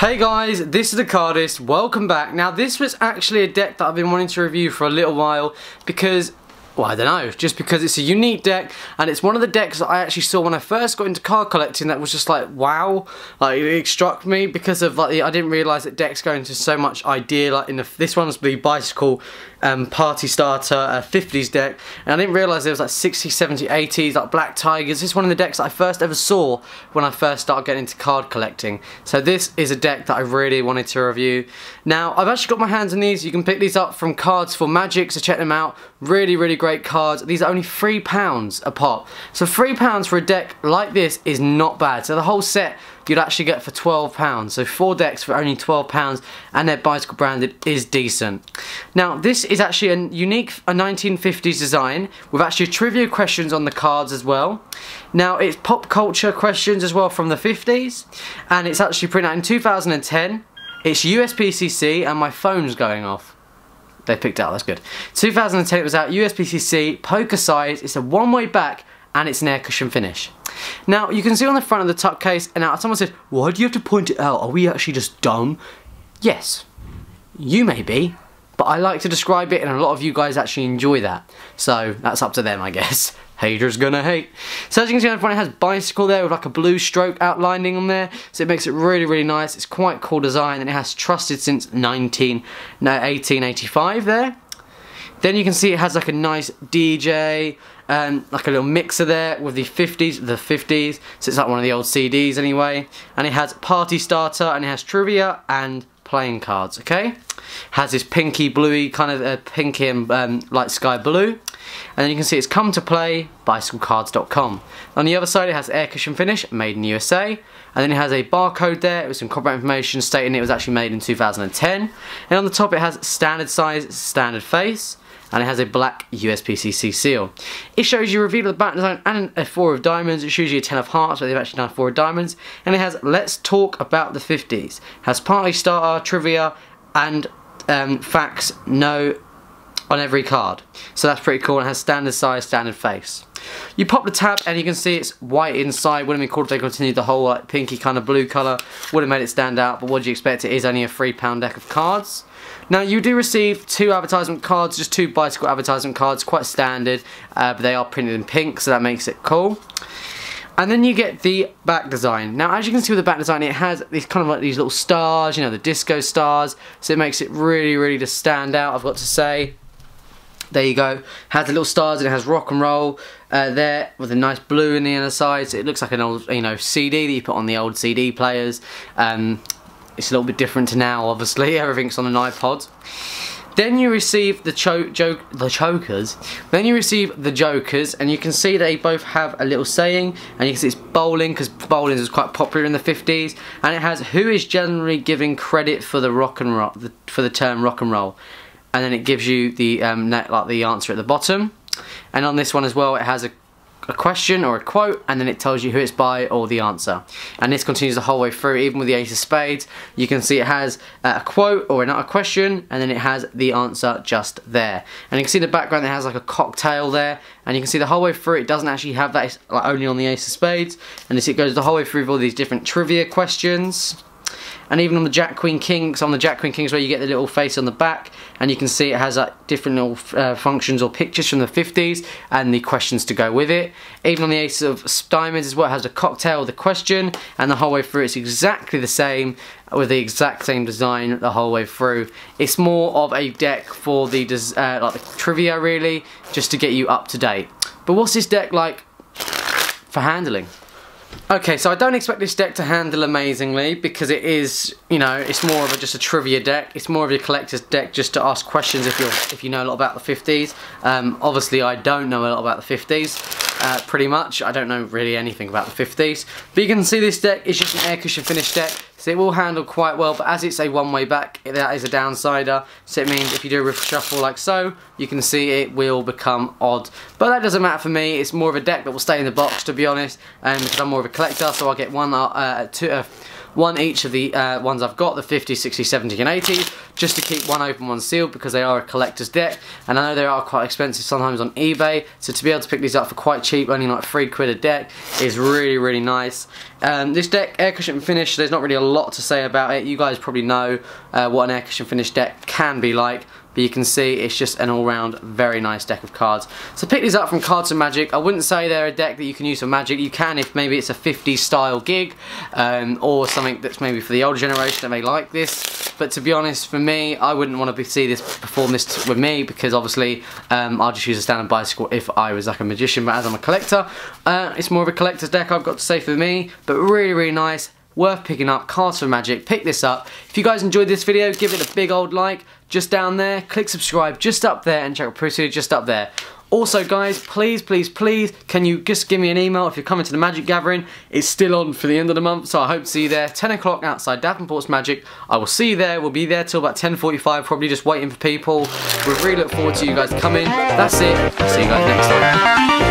Hey guys, this is the Cardist, welcome back. Now this was actually a deck that I've been wanting to review for a little while because well, I don't know, just because it's a unique deck and it's one of the decks that I actually saw when I first got into card collecting that was just like, wow, like it struck me because of like, I didn't realise that decks go into so much idea, like in the, this one's the Bicycle um, Party Starter uh, 50s deck and I didn't realise there was like 60s, 70s, 80s, like Black Tigers, this is one of the decks that I first ever saw when I first started getting into card collecting. So this is a deck that I really wanted to review. Now, I've actually got my hands on these, you can pick these up from Cards for Magic, so check them out, really, really great cards. These are only £3 a pop. So £3 for a deck like this is not bad. So the whole set you'd actually get for £12. So four decks for only £12 and they're bicycle branded is decent. Now this is actually a unique a 1950s design with actually trivia questions on the cards as well. Now it's pop culture questions as well from the 50s and it's actually printed out in 2010. It's USPCC and my phone's going off. They picked out, that's good. 2010 it was out, USPCC, poker size, it's a one-way back and it's an air cushion finish. Now you can see on the front of the tuck case and now someone said, why do you have to point it out? Are we actually just dumb? Yes, you may be, but I like to describe it and a lot of you guys actually enjoy that. So that's up to them I guess. Haters gonna hate. So as you can see on the front it has bicycle there with like a blue stroke outlining on there. So it makes it really really nice. It's quite cool design and it has trusted since 19, no, 1885 there. Then you can see it has like a nice DJ, um, like a little mixer there with the 50s, the 50s, so it's like one of the old CDs anyway. And it has Party Starter and it has Trivia and playing cards, okay? Has this pinky bluey, kind of uh, pinky and um, light sky blue. And then you can see it's come to play, bicyclecards.com. On the other side it has air cushion finish, made in USA. And then it has a barcode there with some copyright information stating it was actually made in 2010. And on the top it has standard size, standard face and it has a black USPCC seal. It shows you a reveal of the back design and a four of diamonds. It shows you a ten of hearts, but they've actually done four of diamonds. And it has let's talk about the 50s. It has party starter, trivia, and um, facts, no on every card. So that's pretty cool. It has standard size, standard face. You pop the tab and you can see it's white inside. Would have been cool if they continued the whole like pinky kind of blue colour. Would have made it stand out, but what do you expect? It is only a £3 deck of cards. Now you do receive two advertisement cards, just two bicycle advertisement cards, quite standard, uh, but they are printed in pink, so that makes it cool. And then you get the back design. Now, as you can see with the back design, it has these kind of like these little stars, you know, the disco stars. So it makes it really, really to stand out, I've got to say. There you go. Has the little stars and it has rock and roll uh, there with a nice blue in the inner side. So it looks like an old, you know, CD that you put on the old CD players. Um, it's a little bit different to now, obviously. Everything's on an iPod. Then you receive the cho joke, the chokers. Then you receive the jokers, and you can see they both have a little saying, and you can see it's bowling because bowling was quite popular in the 50s, and it has who is generally giving credit for the rock and roll, the, for the term rock and roll and then it gives you the um, net, like the answer at the bottom. And on this one as well, it has a, a question or a quote, and then it tells you who it's by or the answer. And this continues the whole way through, even with the Ace of Spades. You can see it has uh, a quote or not a question, and then it has the answer just there. And you can see in the background it has like a cocktail there, and you can see the whole way through it doesn't actually have that, it's like only on the Ace of Spades. And it goes the whole way through with all these different trivia questions and even on the Jack Queen Kings, on the Jack Queen Kings where you get the little face on the back and you can see it has like different little uh, functions or pictures from the 50s and the questions to go with it. Even on the Ace of Diamonds as well, it has a cocktail, the question and the whole way through it's exactly the same with the exact same design the whole way through. It's more of a deck for the uh, like the trivia really, just to get you up to date. But what's this deck like for handling? Okay, so I don't expect this deck to handle amazingly because it is, you know, it's more of a, just a trivia deck. It's more of a collector's deck just to ask questions if you if you know a lot about the 50s. Um, obviously, I don't know a lot about the 50s, uh, pretty much. I don't know really anything about the 50s. But you can see this deck is just an air cushion finish deck. So it will handle quite well, but as it's a one-way back, that is a downsider. So it means if you do a shuffle like so, you can see it will become odd. But that doesn't matter for me. It's more of a deck that will stay in the box, to be honest, and um, because I'm more of a collector, so I'll get one, uh, two, uh, one each of the uh, ones I've got, the 50, 60, 70 and 80, just to keep one open, one sealed because they are a collector's deck and I know they are quite expensive sometimes on eBay so to be able to pick these up for quite cheap, only like 3 quid a deck is really really nice. Um, this deck, air cushion finish, there's not really a lot to say about it. You guys probably know uh, what an air cushion finish deck can be like but you can see it's just an all-round very nice deck of cards. So pick these up from Cards and Magic. I wouldn't say they're a deck that you can use for Magic. You can if maybe it's a 50s style gig um, or something that's maybe for the older generation that may like this. But to be honest, for me, I wouldn't want to see this perform this with me because obviously um, I'll just use a standard bicycle if I was like a magician. But as I'm a collector, uh, it's more of a collector's deck I've got to say for me. But really, really nice worth picking up, Cards for Magic, pick this up. If you guys enjoyed this video, give it a big old like, just down there, click subscribe just up there, and check out Procedure just up there. Also guys, please, please, please, can you just give me an email if you're coming to the Magic Gathering? It's still on for the end of the month, so I hope to see you there. 10 o'clock outside Davenport's Magic. I will see you there. We'll be there till about 10.45, probably just waiting for people. We really look forward to you guys coming. That's it. See you guys next time.